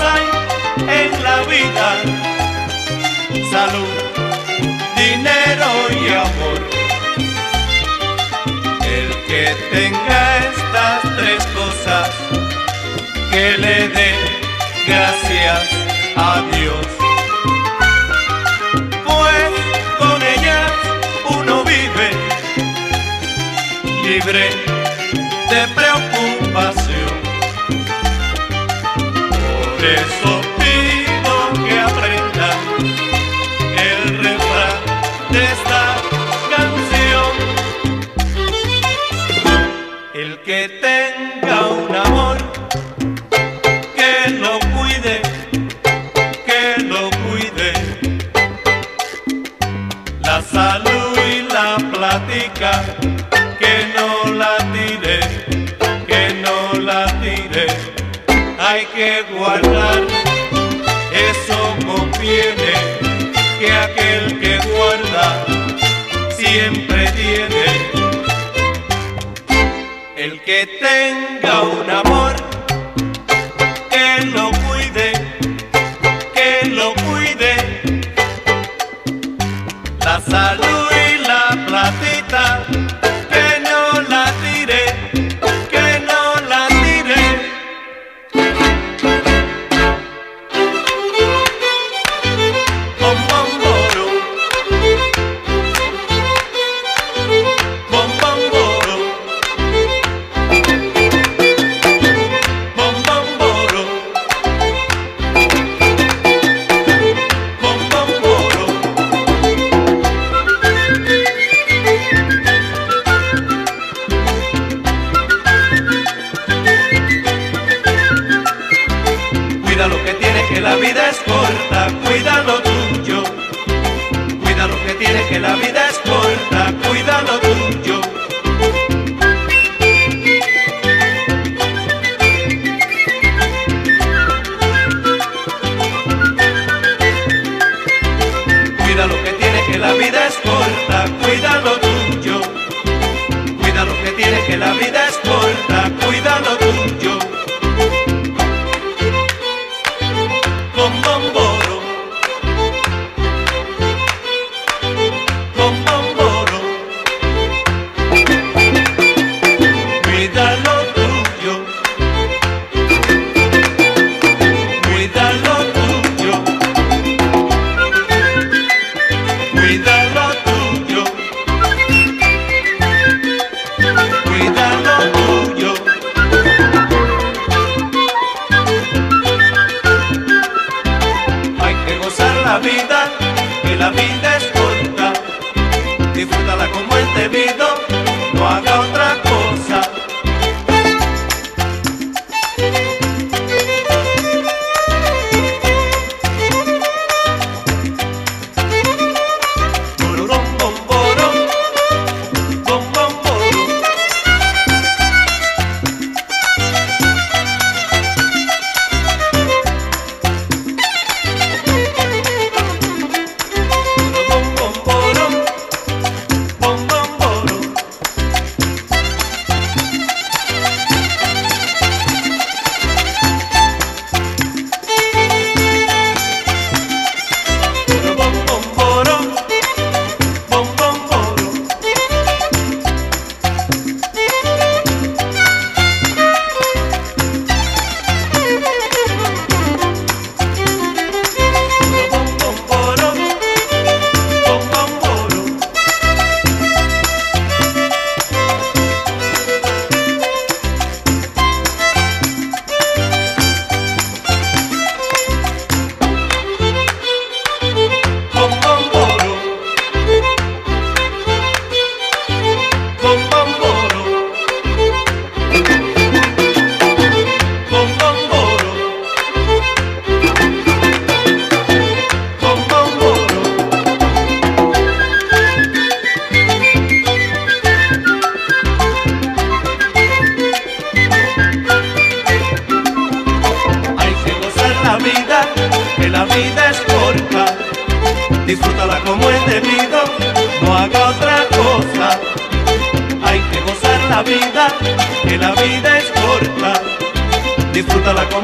hay en la vida. Salud, dinero y amor. El que tenga estas tres cosas, que le dé gracias a Dios. Pues con ellas uno vive libre Pido que aprenda el refrán de esta canción. El que tenga un amor, que lo cuide, que lo cuide. La salud y la plática. guardar, eso conviene, que aquel que guarda siempre tiene. El que tenga un amor, que lo cuide, que lo cuide, la salud. corta que la vida es corta, disfrútala como es debido. disfrútala como es debido, no haga otra cosa. Hay que gozar la vida, que la vida es corta, disfrútala como